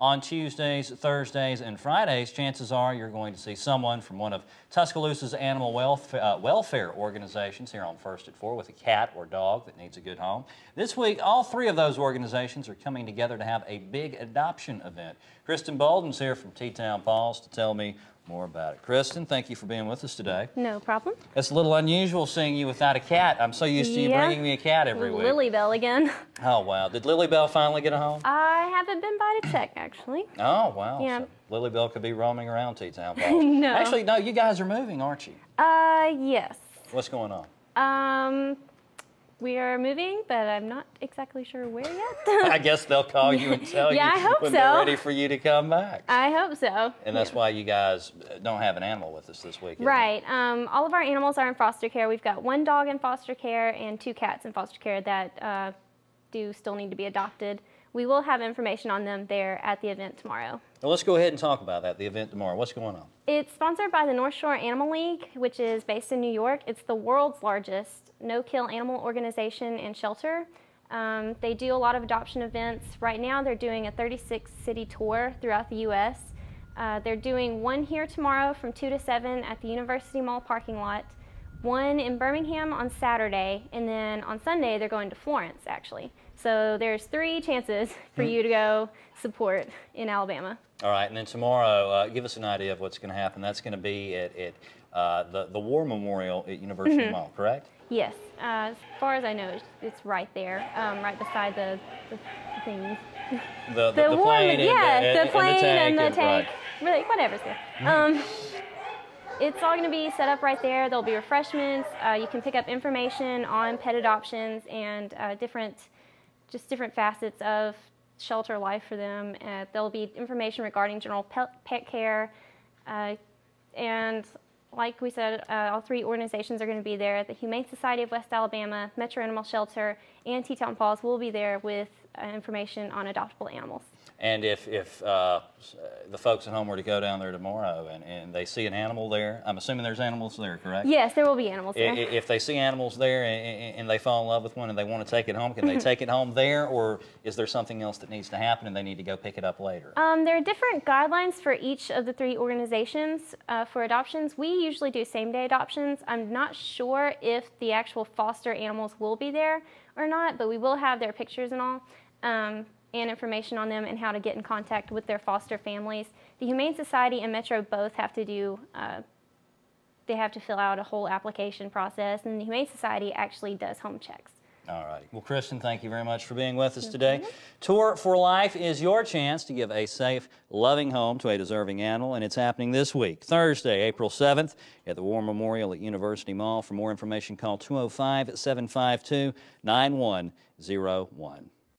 on Tuesdays, Thursdays, and Fridays, chances are you're going to see someone from one of Tuscaloosa's animal welfare, uh, welfare organizations here on First at 4 with a cat or dog that needs a good home. This week, all three of those organizations are coming together to have a big adoption event. Kristen Bolden's here from T-Town Paws to tell me more about it. Kristen, thank you for being with us today. No problem. It's a little unusual seeing you without a cat. I'm so used to you Yeah. bringing me a cat every week. Lily Bell again. Oh, wow. Did Lily Bell finally get a home? I haven't been by to check, actually. Oh, wow. Yeah. So Lily Bell could be roaming around T-Town No. Actually, no, you guys are moving, aren't you? Uh, yes. What's going on? Um, we are moving, but I'm not exactly sure where yet. I guess they'll call you and tell Yeah, you I hope when they're ready for you to come back. I hope so. And that's why you guys don't have an animal with us this week. Right. Um, all of our animals are in foster care. We've got one dog in foster care and two cats in foster care that uh, do still need to be adopted. We will have information on them there at the event tomorrow. Well, let's go ahead and talk about that, the event tomorrow. What's going on? It's sponsored by the North Shore Animal League, which is based in New York. It's the world's largest no-kill animal organization and shelter. Um, they do a lot of adoption events. Right now, they're doing a 36-city tour throughout the U.S. Uh, they're doing one here tomorrow from 2 to 7 at the University Mall parking lot, one in Birmingham on Saturday, and then on Sunday, they're going to Florence, actually. So there's three chances for you to go support in Alabama. All right, and then tomorrow, uh, give us an idea of what's going to happen. That's going to be at, at uh, the, the War Memorial at University Mm-hmm. Mall, correct? Yes, uh, as far as I know, it's, it's right there, um, right beside the, the things. The, The, the warm, plane and yeah, the, the plane and the and- tank. right. Really, whatever's there. Um, it's all going to be set up right there. There'll be refreshments. Uh, you can pick up information on pet adoptions and uh, different, just different facets of shelter life for them. Uh, there'll be information regarding general pet, pet care, uh, and like we said, uh, all three organizations are going to be there. The Humane Society of West Alabama, Metro Animal Shelter, and T-Town Paws will be there with uh, information on adoptable animals. And if, if uh, uh, the folks at home were to go down there tomorrow and, and they see an animal there, I'm assuming there's animals there, correct? Yes, there will be animals there. i- If they see animals there and, and- and they fall in love with one and they want to take it home, can they take it home there, or is there something else that needs to happen and they need to go pick it up later? Um, there are different guidelines for each of the three organizations uh, for adoptions. We usually do same day adoptions. I'm not sure if the actual foster animals will be there or not, but we will have their pictures and all. Um, and information on them and how to get in contact with their foster families. The Humane Society and Metro both have to do, uh, they have to fill out a whole application process, and the Humane Society actually does home checks. All righty. Well, Kristen, thank you very much for being with us today. Tour for Life is your chance to give a safe, loving home to a deserving animal, and it's happening this week, Thursday, April 7th, at the War Memorial at University Mall. For more information, call 205 752 9101.